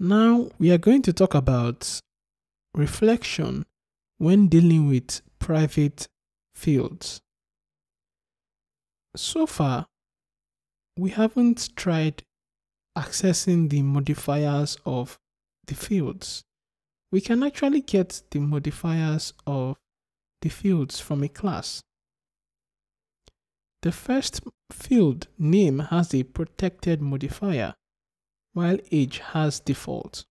Now we are going to talk about reflection when dealing with private fields. So far, we haven't tried accessing the modifiers of the fields. We can actually get the modifiers of the fields from a class. The first field name has a protected modifier while age has default.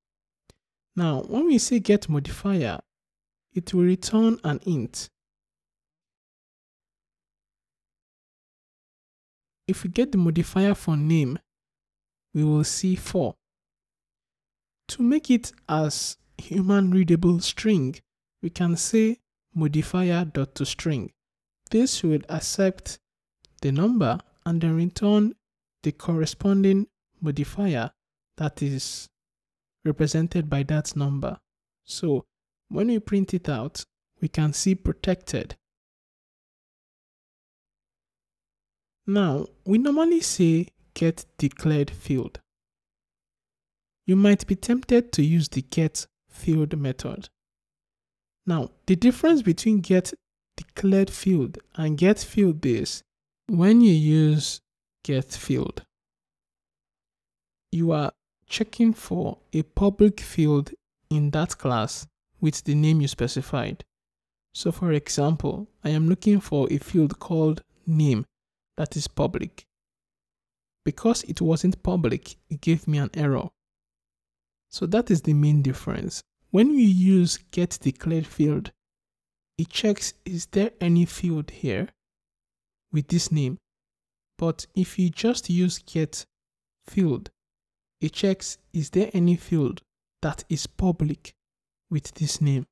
Now, when we say get modifier, it will return an int. If we get the modifier for name, we will see 4. To make it as human readable string, we can say modifier.toString. This will accept the number and then return the corresponding modifier that is represented by that number. So when we print it out, we can see protected. Now, we normally say get declared field. You might be tempted to use the get field method. Now, the difference between get declared field and get field is when you use get field, you are checking for a public field in that class with the name you specified. So for example, I am looking for a field called name that is public. Because it wasn't public, it gave me an error. So that is the main difference. When we use get declared field, it checks is there any field here with this name. But if you just use get field, it checks is there any field that is public with this name.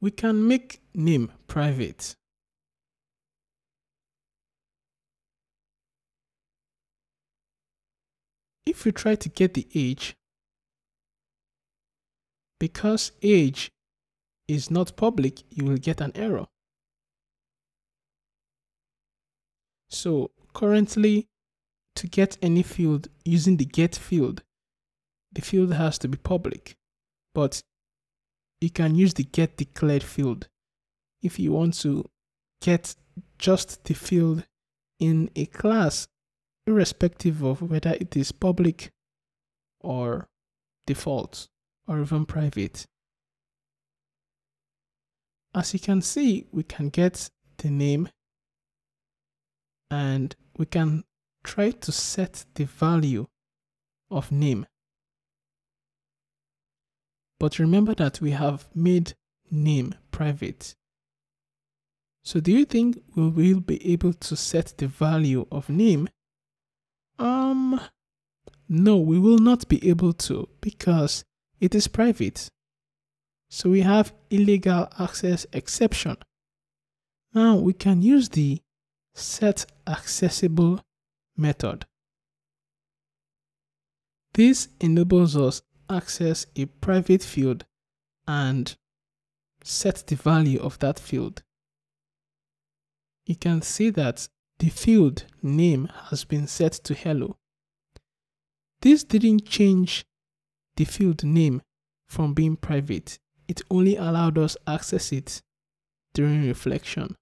We can make name private. If we try to get the age, because age is not public, you will get an error. So currently, to get any field using the get field, the field has to be public, but you can use the get declared field if you want to get just the field in a class, irrespective of whether it is public or default or even private. As you can see, we can get the name and we can try to set the value of name. But remember that we have made name private. So do you think we will be able to set the value of name? Um, no, we will not be able to because it is private. So we have illegal access exception. Now we can use the set accessible method. This enables us access a private field and set the value of that field. You can see that the field name has been set to hello. This didn't change the field name from being private. It only allowed us access it during reflection.